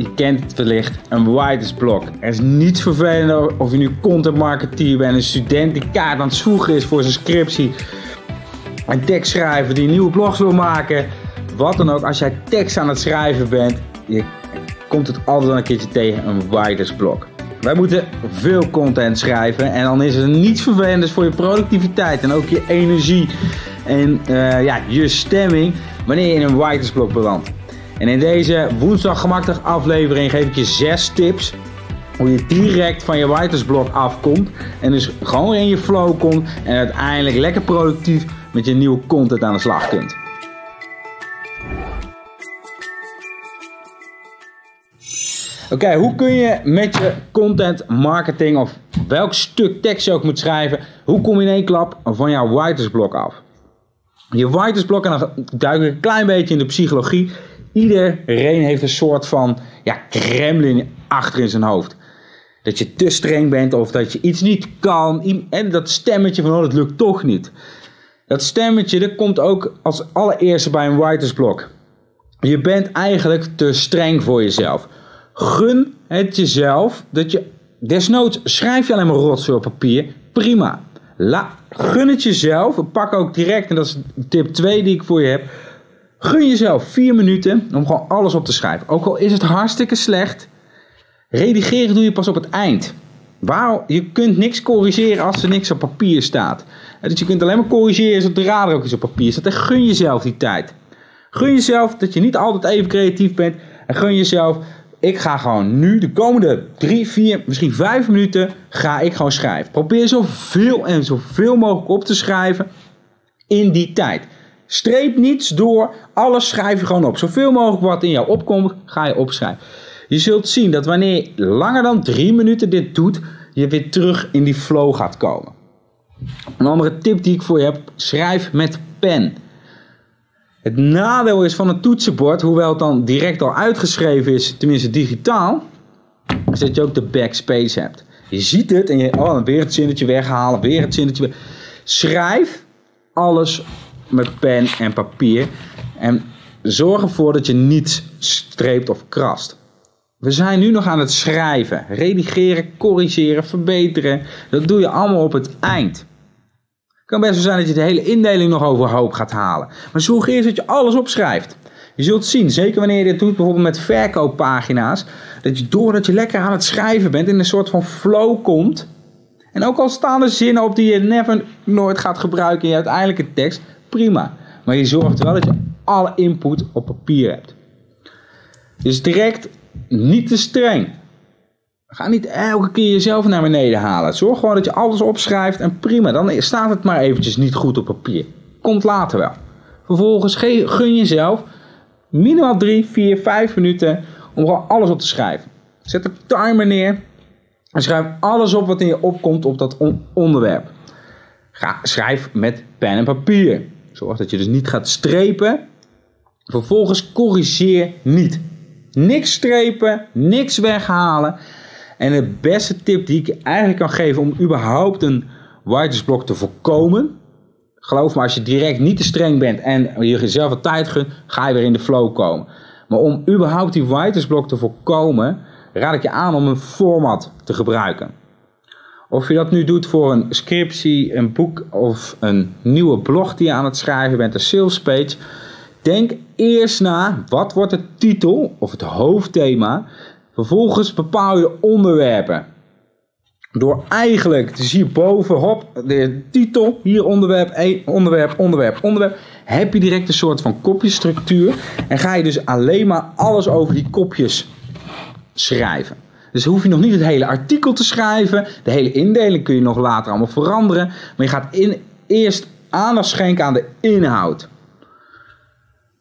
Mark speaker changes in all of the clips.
Speaker 1: je kent het wellicht, een writer's block. Er is niets vervelender of je nu content marketeer bent, een student die kaart aan het zoeken is voor zijn scriptie, een tekstschrijver die nieuwe blogs wil maken, wat dan ook. Als jij tekst aan het schrijven bent, je komt het altijd een keertje tegen een writer's block. Wij moeten veel content schrijven en dan is er niets vervelends voor je productiviteit en ook je energie en uh, ja, je stemming wanneer je in een writer's block belandt. En in deze woensdag gemakkelijk aflevering geef ik je 6 tips hoe je direct van je writersblok afkomt en dus gewoon in je flow komt en uiteindelijk lekker productief met je nieuwe content aan de slag kunt. Oké, hoe kun je met je content marketing of welk stuk tekst je ook moet schrijven, hoe kom je in één klap van jouw writersblok af? Je writersblok, en dan duik ik een klein beetje in de psychologie, Iedereen heeft een soort van ja, kremlin achter in zijn hoofd. Dat je te streng bent of dat je iets niet kan. En dat stemmetje van oh, dat lukt toch niet. Dat stemmetje dat komt ook als allereerste bij een writersblok. Je bent eigenlijk te streng voor jezelf. Gun het jezelf dat je, desnoods schrijf je alleen maar rotzooi op papier, prima. La, gun het jezelf, pak ook direct, en dat is tip 2 die ik voor je heb, Gun jezelf vier minuten om gewoon alles op te schrijven. Ook al is het hartstikke slecht, redigeren doe je pas op het eind. Waar, je kunt niks corrigeren als er niks op papier staat. Dus je kunt alleen maar corrigeren zodra er ook iets op papier staat. En gun jezelf die tijd. Gun jezelf dat je niet altijd even creatief bent. En gun jezelf, ik ga gewoon nu de komende drie, vier, misschien vijf minuten ga ik gewoon schrijven. Probeer zoveel en zoveel mogelijk op te schrijven in die tijd. Streep niets door, alles schrijf je gewoon op. Zoveel mogelijk wat in jou opkomt, ga je opschrijven. Je zult zien dat wanneer je langer dan drie minuten dit doet, je weer terug in die flow gaat komen. Een andere tip die ik voor je heb, schrijf met pen. Het nadeel is van een toetsenbord, hoewel het dan direct al uitgeschreven is, tenminste digitaal, is dat je ook de backspace hebt. Je ziet het en je, oh, weer het zinnetje weghalen, weer het zinnetje. Schrijf alles met pen en papier. En zorg ervoor dat je niet streept of krast. We zijn nu nog aan het schrijven, redigeren, corrigeren, verbeteren. Dat doe je allemaal op het eind. Het kan best wel zijn dat je de hele indeling nog overhoop gaat halen. Maar zorg eerst dat je alles opschrijft. Je zult zien, zeker wanneer je dit doet bijvoorbeeld met verkooppagina's, dat je doordat je lekker aan het schrijven bent in een soort van flow komt. En ook al staan er zinnen op die je never nooit gaat gebruiken in je uiteindelijke tekst, prima. Maar je zorgt wel dat je alle input op papier hebt. Dus direct niet te streng. Ga niet elke keer jezelf naar beneden halen. Zorg gewoon dat je alles opschrijft en prima. Dan staat het maar eventjes niet goed op papier. Komt later wel. Vervolgens gun jezelf minimaal 3, 4, 5 minuten om gewoon alles op te schrijven. Zet een timer neer en schrijf alles op wat in je opkomt op dat onderwerp. Ga, schrijf met pen en papier. Zorg dat je dus niet gaat strepen. Vervolgens corrigeer niet. Niks strepen, niks weghalen. En de beste tip die ik eigenlijk kan geven om überhaupt een writersblok te voorkomen. Geloof me, als je direct niet te streng bent en je jezelf wat tijd gunt, ga je weer in de flow komen. Maar om überhaupt die writersblok te voorkomen, raad ik je aan om een format te gebruiken. Of je dat nu doet voor een scriptie, een boek of een nieuwe blog die je aan het schrijven bent, een sales page. Denk eerst na, wat wordt de titel of het hoofdthema? Vervolgens bepaal je onderwerpen. Door eigenlijk, te zien bovenop de titel, hier onderwerp, onderwerp, onderwerp, onderwerp, heb je direct een soort van kopjesstructuur. En ga je dus alleen maar alles over die kopjes schrijven. Dus hoef je nog niet het hele artikel te schrijven. De hele indeling kun je nog later allemaal veranderen. Maar je gaat in, eerst aandacht schenken aan de inhoud.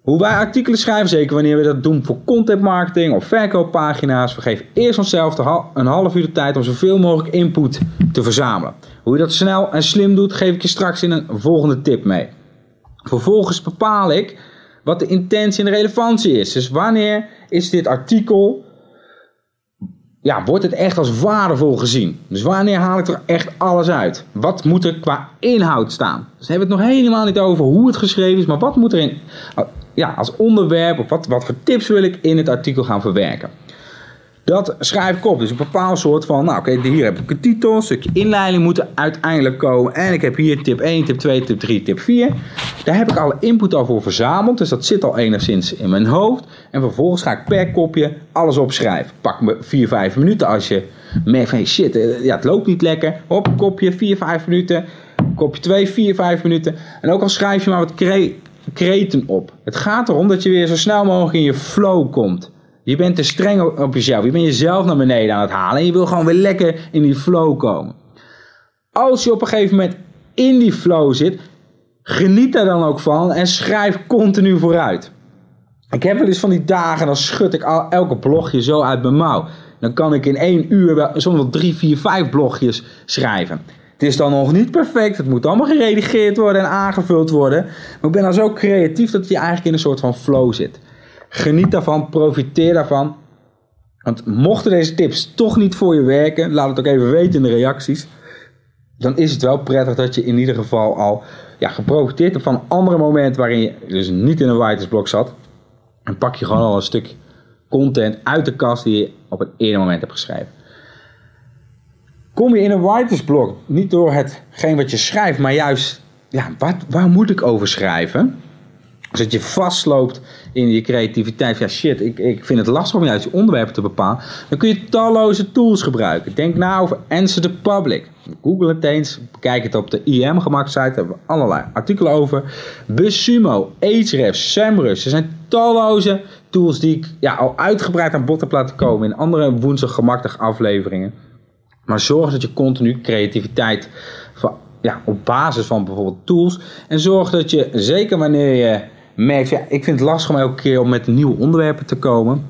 Speaker 1: Hoe wij artikelen schrijven, zeker wanneer we dat doen voor content marketing of verkooppagina's. We geven eerst onszelf een half uur de tijd om zoveel mogelijk input te verzamelen. Hoe je dat snel en slim doet, geef ik je straks in een volgende tip mee. Vervolgens bepaal ik wat de intentie en de relevantie is. Dus wanneer is dit artikel ja, wordt het echt als waardevol gezien. Dus wanneer haal ik er echt alles uit? Wat moet er qua inhoud staan? Dus hebben het nog helemaal niet over hoe het geschreven is, maar wat moet er in, ja, als onderwerp of wat, wat voor tips wil ik in het artikel gaan verwerken? Dat schrijf ik op. Dus een bepaald soort van, nou oké, hier heb ik een titel, een stukje inleiding moet er uiteindelijk komen. En ik heb hier tip 1, tip 2, tip 3, tip 4. Daar heb ik alle input al voor verzameld, dus dat zit al enigszins in mijn hoofd. En vervolgens ga ik per kopje alles opschrijven. Pak me 4, 5 minuten als je merkt van shit, eh, ja, het loopt niet lekker. Hop, kopje 4, 5 minuten. Kopje 2, 4, 5 minuten. En ook al schrijf je maar wat kreten op. Het gaat erom dat je weer zo snel mogelijk in je flow komt. Je bent te streng op jezelf. Je bent jezelf naar beneden aan het halen. En je wil gewoon weer lekker in die flow komen. Als je op een gegeven moment in die flow zit, geniet daar dan ook van en schrijf continu vooruit. Ik heb wel eens van die dagen, dan schud ik al, elke blogje zo uit mijn mouw. Dan kan ik in één uur soms wel drie, vier, vijf blogjes schrijven. Het is dan nog niet perfect. Het moet allemaal geredigeerd worden en aangevuld worden. Maar ik ben dan zo creatief dat je eigenlijk in een soort van flow zit. Geniet daarvan, profiteer daarvan. Want mochten deze tips toch niet voor je werken, laat het ook even weten in de reacties. Dan is het wel prettig dat je in ieder geval al ja, geprofiteerd hebt van andere momenten waarin je dus niet in een writersblok zat. En pak je gewoon al een stuk content uit de kast die je op een eerder moment hebt geschreven. Kom je in een writersblok niet door hetgeen wat je schrijft, maar juist, ja, wat, waar moet ik over schrijven? Dus dat je vastloopt in je creativiteit. Ja, shit, ik, ik vind het lastig om juist je onderwerpen te bepalen. Dan kun je talloze tools gebruiken. Denk na over Answer the Public. Google het eens. Bekijk het op de IM gemaksite. Daar hebben we allerlei artikelen over. Busumo, Ahrefs, Semrush. Er zijn talloze tools die ik ja, al uitgebreid aan bod heb laten komen in andere woensdag gemakkelijk afleveringen. Maar zorg dat je continu creativiteit ja, op basis van bijvoorbeeld tools. En zorg dat je, zeker wanneer je merkt, ja, ik vind het lastig om elke keer om met nieuwe onderwerpen te komen.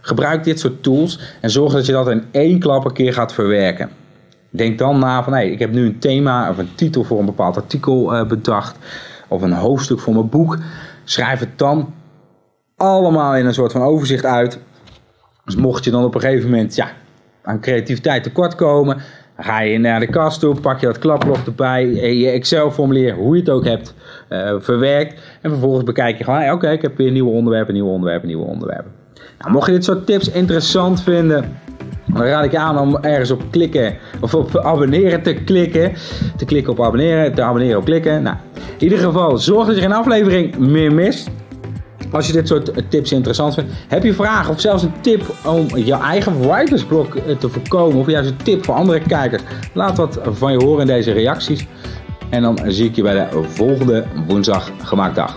Speaker 1: Gebruik dit soort tools en zorg dat je dat in één klap een keer gaat verwerken. Denk dan na van, hey, ik heb nu een thema of een titel voor een bepaald artikel uh, bedacht. Of een hoofdstuk voor mijn boek. Schrijf het dan allemaal in een soort van overzicht uit. Dus mocht je dan op een gegeven moment ja, aan creativiteit tekort komen, ga je naar de kast toe, pak je dat klaplog erbij, je Excel-formulier, hoe je het ook hebt, uh, verwerkt. En vervolgens bekijk je gewoon, oké, ik heb weer nieuwe onderwerpen, nieuwe onderwerpen, nieuwe onderwerpen. Nou, mocht je dit soort tips interessant vinden, dan raad ik je aan om ergens op klikken of op abonneren te klikken. Te klikken op abonneren, te abonneren op klikken. Nou, in ieder geval, zorg dat je geen aflevering meer mist. Als je dit soort tips interessant vindt, heb je vragen of zelfs een tip om je eigen writersblok eh, te voorkomen, of juist een tip voor andere kijkers, laat wat van je horen in deze reacties. En dan zie ik je bij de volgende woensdag gemaakt dag.